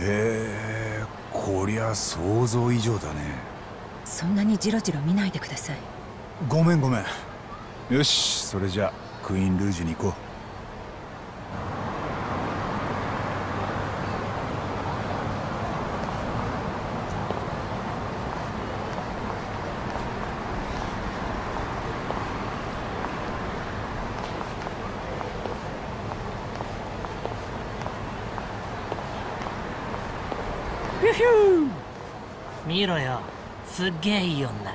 へえこりゃ想像以上だね。そんなにジロジロ見ないでください。ごめんごめん。よしそれじゃクイーンルージュに行こう見ろよ。すっげえいい女。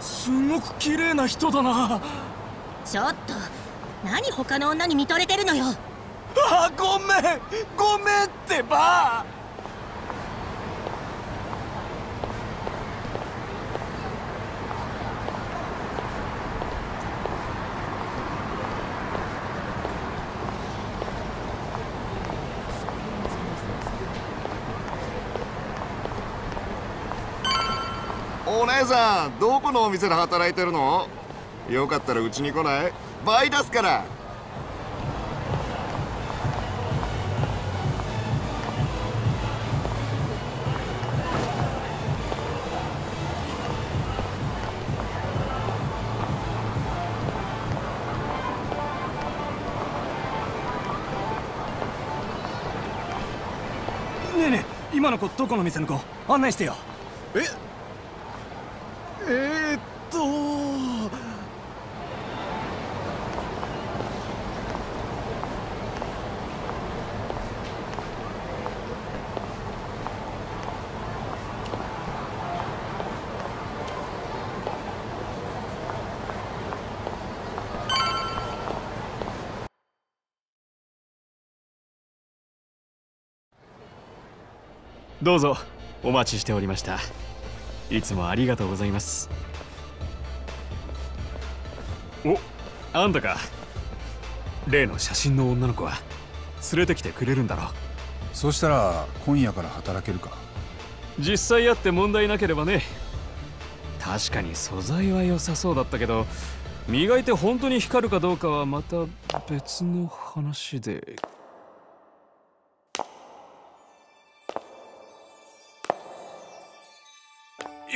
すごく綺麗な人だな。ちょっと何他の女に見とれてるのよ。あごめんごめんってばお姉さんどこのお店で働いてるの？よかったらうちに来ない？倍出すから。ねえねえ今の子どこの店の子案内してよ。え？えー、っと。どうぞお待ちしておりました。いつもありがとうございます。おあんたか。例の写真の女の子は連れてきてくれるんだろそしたら今夜から働けるか。実際あって問題なければね。確かに素材は良さそうだったけど磨いて本当に光るかどうかはまた別の話で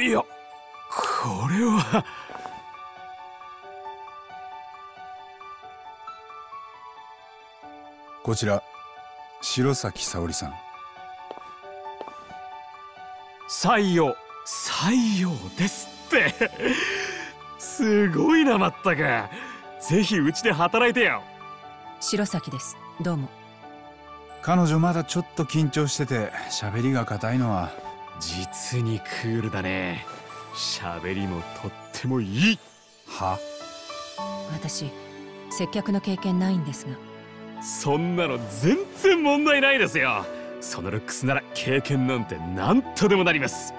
いやこれは。こちら白崎沙織さん。採用採用ですって。すごいなまったく。ぜひうちで働いてよ。白崎です。どうも。彼女まだちょっと緊張してて喋りが硬いのは実にクールだね。喋りもとってもいい。は？私接客の経験ないんですが。そんなの全然問題ないですよ。そのルックスなら経験なんて何とでもなります。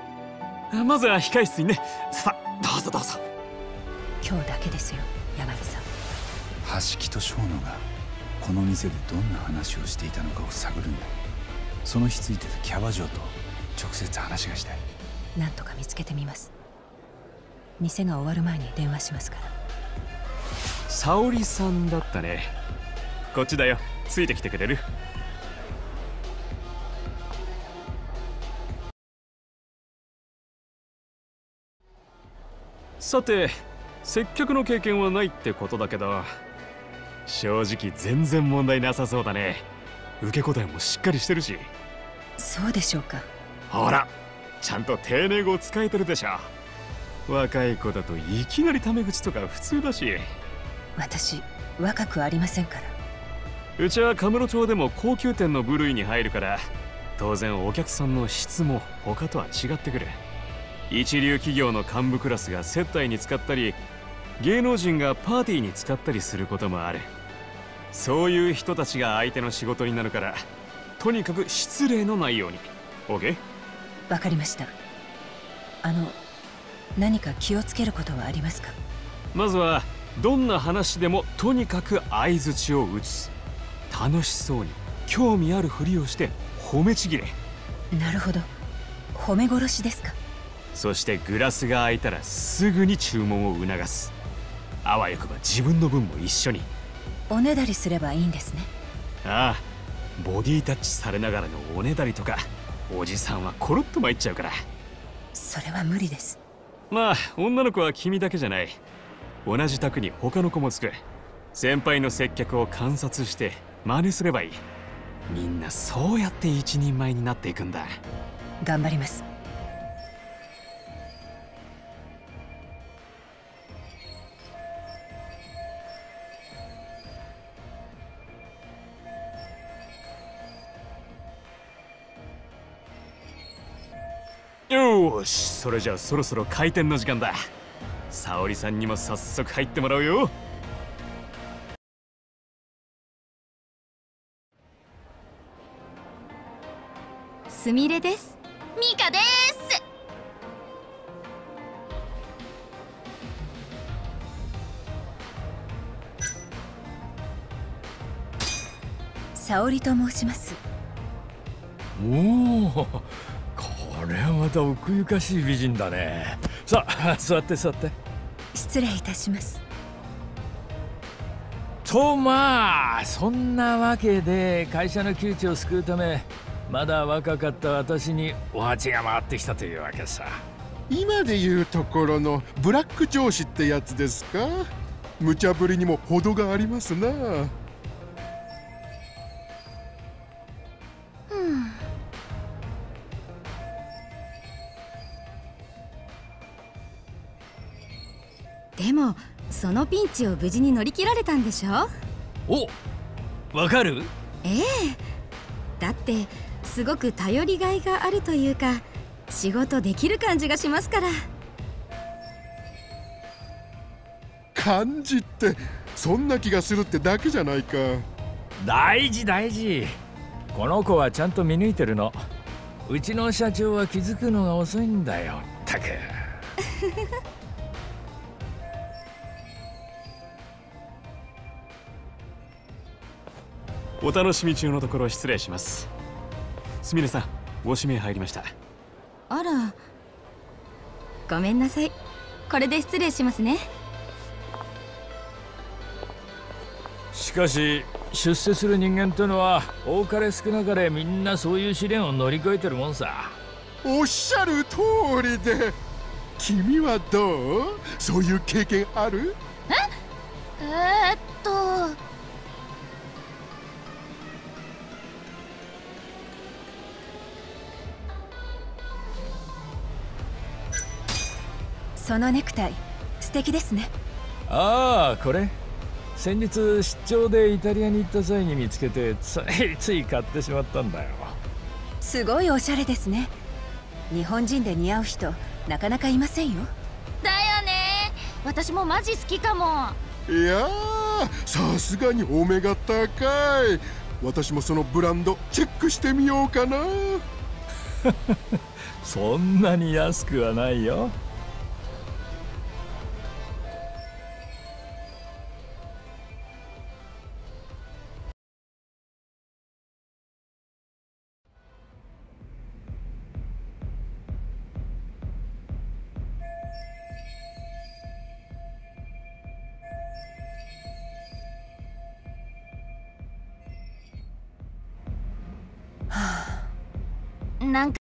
まずは控室にね。さあどうぞどうぞ。今日だけですよ柳さん。橋木と小野がこの店でどんな話をしていたのかを探るんだ。その日ついてたキャバ嬢と直接話がしたい。なんとか見つけてみます。店が終わる前に電話しますから。沙織さんだったね。こっちだよ。ついてきてくれる？さて接客の経験はないってことだけど正直全然問題なさそうだね。受け答えもしっかりしてるし。そうでしょうかほらちゃんと丁寧語使えてるでしょ。若い子だといきなりタメ口とか普通だし。私若くありませんから。うちはカムロ町でも高級店の部類に入るから当然お客さんの質も他とは違ってくる。一流企業の幹部クラスが接待に使ったり芸能人がパーティーに使ったりすることもある。そういう人たちが相手の仕事になるからとにかく失礼のないように。OK? わかりました。あの何か気をつけることはありますか？まずはどんな話でもとにかく相づちを打つ楽しそうに興味あるふりをして褒めちぎれ。なるほど。褒め殺しですか？そしてグラスが空いたらすぐに注文を促す。あわよくば自分の分も一緒に。おねだりすればいいんですね。ああボディタッチされながらのおねだりとかおじさんはコロッと参っちゃうから。それは無理です。まあ女の子は君だけじゃない。同じ宅に他の子もつく。先輩の接客を観察して真似すればいい。みんなそうやって一人前になっていくんだ。頑張りますよーしそれじゃあそろそろ開店の時間だ。沙織さんにも早速入ってもらうよ。すみれです。ミカです。沙織と申します。おおこれはまた奥ゆかしい美人だね。さあ 座って座って。失礼いたします。とまあそんなわけで会社の窮地を救うためまだ若かった私にお鉢が回ってきたというわけさ。今で言うところのブラック上司ってやつですか？無茶ぶりにも程がありますなでもそのピンチを無事に乗り切られたんでしょおわかる？ええ。だってすごく頼りがいがあるというか仕事できる感じがしますから。感じってそんな気がするってだけじゃないか。大事大事。この子はちゃんと見抜いてるの。うちの社長は気づくのが遅いんだよ。ったく お楽しみ中のところ失礼します。すみれさんご指名入りました。あら。ごめんなさい。これで失礼しますね。しかし出世する人間というのは多かれ少なかれみんなそういう試練を乗り越えてるもんさ。おっしゃる通りで。君はどう？そういう経験ある？え？ー、っそのネクタイ素敵ですね。ああこれ。先日出張でイタリアに行った際に見つけてついつい買ってしまったんだよ。すごいおしゃれですね。日本人で似合う人なかなかいませんよ。だよね。私もマジ好きかも。いやーさすがにお目が高い。私もそのブランドチェックしてみようかな。そんなに安くはないよなんか